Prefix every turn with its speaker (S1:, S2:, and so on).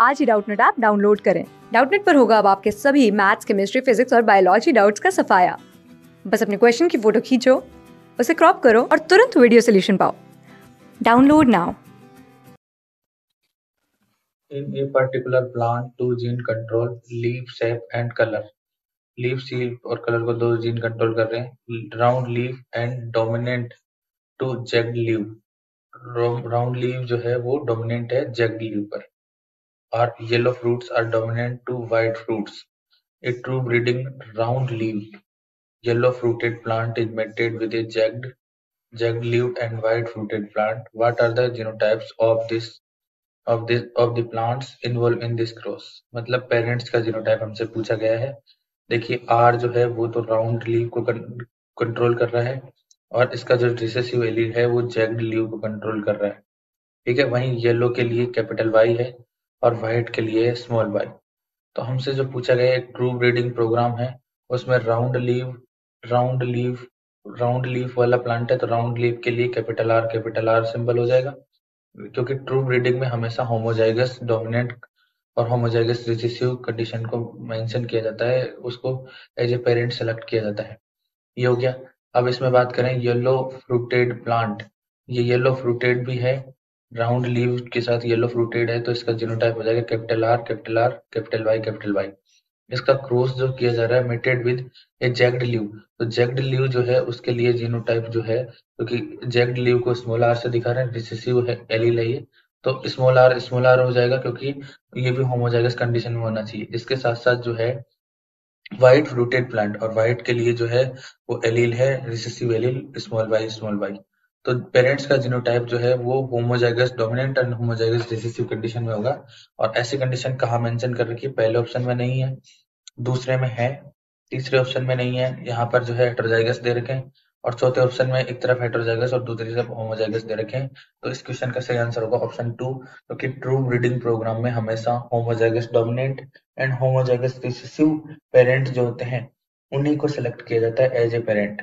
S1: आज ही Doubtnut app download करें। डाउटनेट पर होगा अब आपके सभी मैथ्स केमिस्ट्री फिजिक्स और बायोलॉजी डाउट्स का सफाया। बस अपने क्वेश्चन की फ़ोटो खींचो उसे क्रॉप करो और तुरंत वीडियो सोल्यूशन पाओ। Download now.
S2: In a particular plant, two gene control leaf shape and color. Leaf shape और कलर को दो जीन कंट्रोल कर रहे हैं। Round leaf and dominant to jagged leave round leave जो है वो डोमिनेंट है जेग्ड लीव पर। Our yellow fruits are dominant to white fruits. A true breeding round-leaved, yellow-fruited plant is mated with a jagged, jagged-leaved and white-fruited plant. What are the genotypes of this of this of the plants involved in this cross? मतलब parents का genotype हमसे पूछा गया है देखिए are जो है वो तो राउंड लीव को कंट्रोल कर रहा है और इसका जो रिसेसिव एलील है वो जैग्ड लीव को कंट्रोल कर रहा है ठीक है वहीं येलो के लिए कैपिटल वाई है और व्हाइट के लिए स्मॉल वाई तो हमसे जो पूछा गया, एक ट्रू ब्रीडिंग प्रोग्राम है, उसमें round leave round leave round leaf वाला प्लांट है तो राउंड लीफ के लिए capital R capital R symbol हो जाएगा, क्योंकि ट्रू ब्रीडिंग में हमेशा होमोजाइगस डोमिनेंट और होमोजाइगस रिसेसिव कंडीशन को मेंशन किया जाता है, उसको एज ए पेरेंट सेलेक्ट किया जाता है। ये हो गया। अब इसमें बात करें येलो फ्रूटेड प्लांट ये येलो फ्रूटेड भी है राउंड लीव के साथ येलो फ्रूटेड है तो इसका जीनोटाइप हो जाएगा capital R capital R capital Y capital Y इसका क्रॉस जो किया जा रहा है mated with a jagged leaf तो जैक्ड लीव जो है, उसके लिए जीनोटाइप जो है, क्योंकि तो जैक्ड लीव को स्मॉल आर से दिखा रहे हैं रिसेसिव है एलिल है तो स्मॉल आर स्मॉल आर हो जाएगा क्योंकि ये भी होमोजाइगस कंडीशन में होना चाहिए. इसके साथ साथ जो है व्हाइट फ्रूटेड प्लांट और व्हाइट के लिए जो है, वो एलिल है recessive allele small Y small Y तो पेरेंट्स का जीनोटाइप जो है वो homozygous dominant and homozygous recessive condition में होगा। और ऐसी कंडीशन कहाँ मेंशन कर रखी है? पहले ऑप्शन में नहीं है, दूसरे में है, तीसरे ऑप्शन में नहीं है, यहाँ पर जो है हेट्रोजाइगस दे रखे हैं, और चौथे ऑप्शन में एक तरफ़ हेट्रोजाइगस और दूसरी तरफ़ होमोजाइगस दे रखे हैं। तो इस क्वेश्चन का सही आंसर होगा ऑप्शन टू क्योंकि ट्रू ब्रीडिंग प्रोग्राम में हमेशा homozygous dominant and homozygous recessive parent जो होते हैं, उन्हीं को सिलेक्ट किया जाता है as a parent